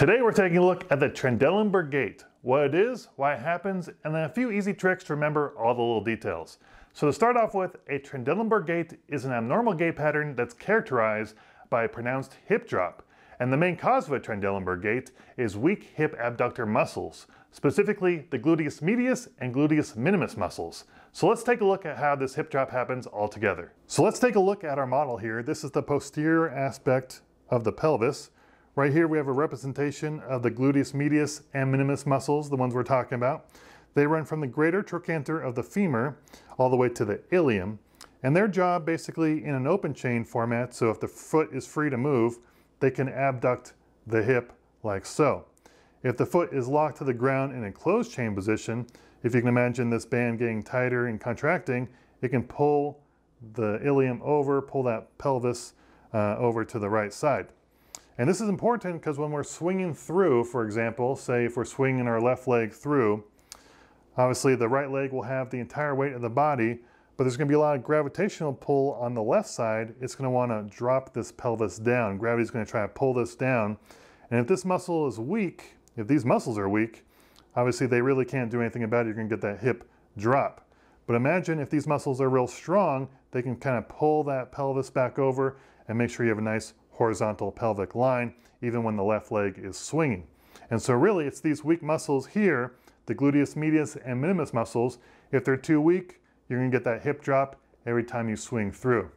Today we're taking a look at the Trendelenburg gait, what it is, why it happens, and then a few easy tricks to remember all the little details. So to start off with, a Trendelenburg gait is an abnormal gait pattern that's characterized by a pronounced hip drop. And the main cause of a Trendelenburg gait is weak hip abductor muscles, specifically the gluteus medius and gluteus minimus muscles. So let's take a look at how this hip drop happens altogether. So let's take a look at our model here. This is the posterior aspect of the pelvis. Right here we have a representation of the gluteus medius and minimus muscles, the ones we're talking about. They run from the greater trochanter of the femur all the way to the ilium. And their job basically in an open chain format, so if the foot is free to move, they can abduct the hip like so. If the foot is locked to the ground in a closed chain position, if you can imagine this band getting tighter and contracting, it can pull the ilium over, pull that pelvis uh, over to the right side. And this is important because when we're swinging through, for example, say if we're swinging our left leg through, obviously the right leg will have the entire weight of the body, but there's going to be a lot of gravitational pull on the left side. It's going to want to drop this pelvis down. Gravity is going to try to pull this down. And if this muscle is weak, if these muscles are weak, obviously they really can't do anything about it. You're going to get that hip drop. But imagine if these muscles are real strong, they can kind of pull that pelvis back over and make sure you have a nice horizontal pelvic line, even when the left leg is swinging. And so really it's these weak muscles here, the gluteus medius and minimus muscles, if they're too weak, you're gonna get that hip drop every time you swing through.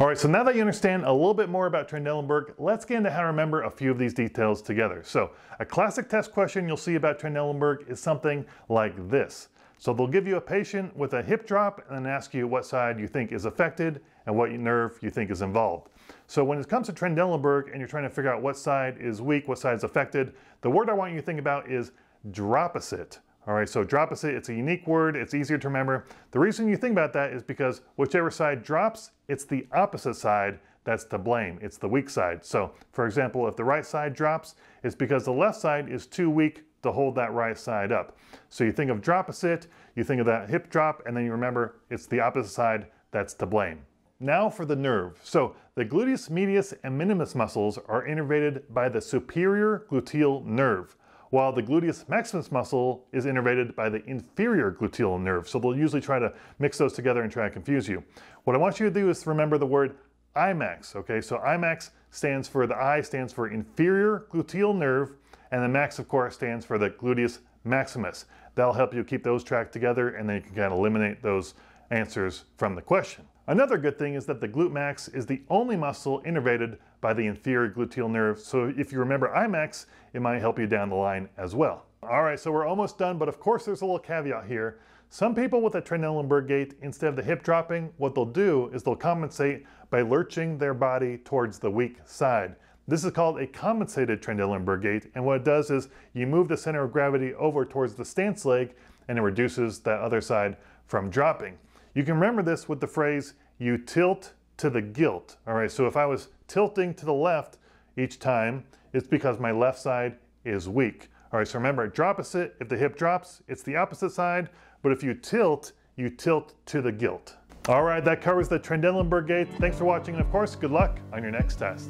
All right, so now that you understand a little bit more about Trendelenburg, let's get into how to remember a few of these details together. So a classic test question you'll see about Trendelenburg is something like this. So they'll give you a patient with a hip drop and then ask you what side you think is affected and what nerve you think is involved. So when it comes to Trendelenburg and you're trying to figure out what side is weak, what side is affected, the word I want you to think about is dropposite. All right, so dropposite, it's a unique word, it's easier to remember. The reason you think about that is because whichever side drops, it's the opposite side that's to blame. It's the weak side. So for example, if the right side drops, it's because the left side is too weak to hold that right side up. So you think of dropposite, you think of that hip drop, and then you remember it's the opposite side that's to blame. Now for the nerve. So the gluteus medius and minimus muscles are innervated by the superior gluteal nerve, while the gluteus maximus muscle is innervated by the inferior gluteal nerve. So they'll usually try to mix those together and try to confuse you. What I want you to do is remember the word IMAX, okay? So IMAX stands for, the I stands for inferior gluteal nerve, and the max, of course, stands for the gluteus maximus. That'll help you keep those tracked together, and then you can kind of eliminate those answers from the question. Another good thing is that the glute max is the only muscle innervated by the inferior gluteal nerve. So if you remember IMAX, it might help you down the line as well. All right, so we're almost done, but of course there's a little caveat here. Some people with a Trendelenburg gait, instead of the hip dropping, what they'll do is they'll compensate by lurching their body towards the weak side. This is called a compensated Trendelenburg gait, and what it does is you move the center of gravity over towards the stance leg, and it reduces that other side from dropping. You can remember this with the phrase, you tilt to the guilt. All right, so if I was tilting to the left each time, it's because my left side is weak. All right, so remember, dropposite, if the hip drops, it's the opposite side, but if you tilt, you tilt to the guilt. All right, that covers the Trendelenburg gait. Thanks for watching, and of course, good luck on your next test.